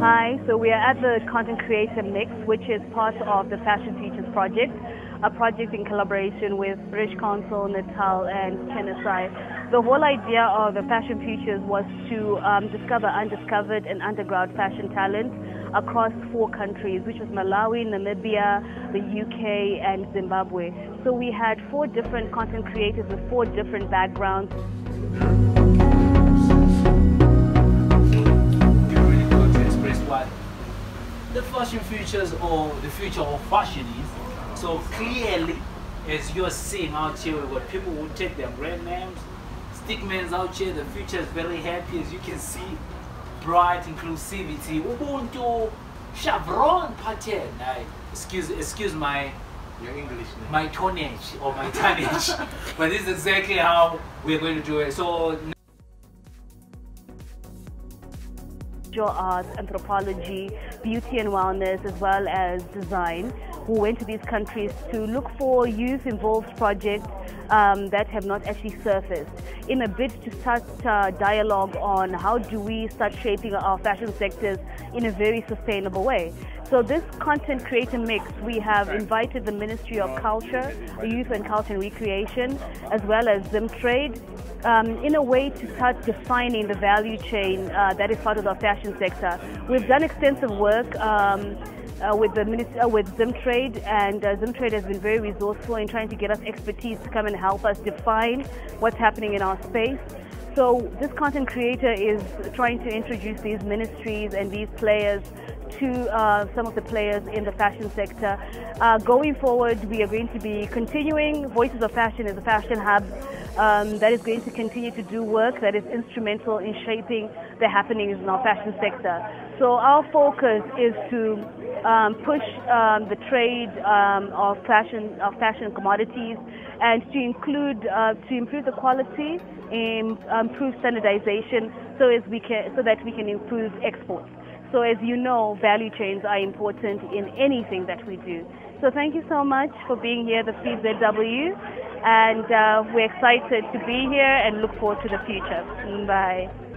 Hi, so we are at the Content Creator Mix, which is part of the Fashion Futures project, a project in collaboration with British Council, Nataal, and Chenesai. The whole idea of the Fashion Futures was to um, discover undiscovered and underground fashion talent across four countries, which was Malawi, Namibia, the UK, and Zimbabwe. So we had four different content creators with four different backgrounds. Fashion futures or the future of fashion is. So clearly, as you're seeing out here, we've got people who take their brand names, stickmans out here, the future is very happy as you can see. Bright inclusivity, Ubuntu, chevron pattern. I, excuse, excuse my Your English name. my tonnage or my tonnage, but this is exactly how we're going to do it. So visual arts, anthropology, beauty and wellness, as well as design, who went to these countries to look for youth-involved projects um, that have not actually surfaced. In a bid to start uh, dialogue on how do we start shaping our fashion sectors in a very sustainable way. So this content creator mix, we have invited the Ministry of Culture, Youth and Culture and Recreation, as well as Zimtrade, um, in a way to start defining the value chain uh, that is part of the fashion sector. We've done extensive work um, uh, with the uh, with Zimtrade, and uh, Zimtrade has been very resourceful in trying to get us expertise to come and help us define what's happening in our space. So this content creator is trying to introduce these ministries and these players to uh, some of the players in the fashion sector. Uh, going forward, we are going to be continuing. Voices of Fashion is a fashion hub um, that is going to continue to do work that is instrumental in shaping the happenings in our fashion sector. So our focus is to um, push um, the trade um, of fashion of fashion commodities and to include uh, to improve the quality, improve standardization, so as we can so that we can improve exports. So as you know, value chains are important in anything that we do. So thank you so much for being here, the CZW, and uh, we're excited to be here and look forward to the future. Bye.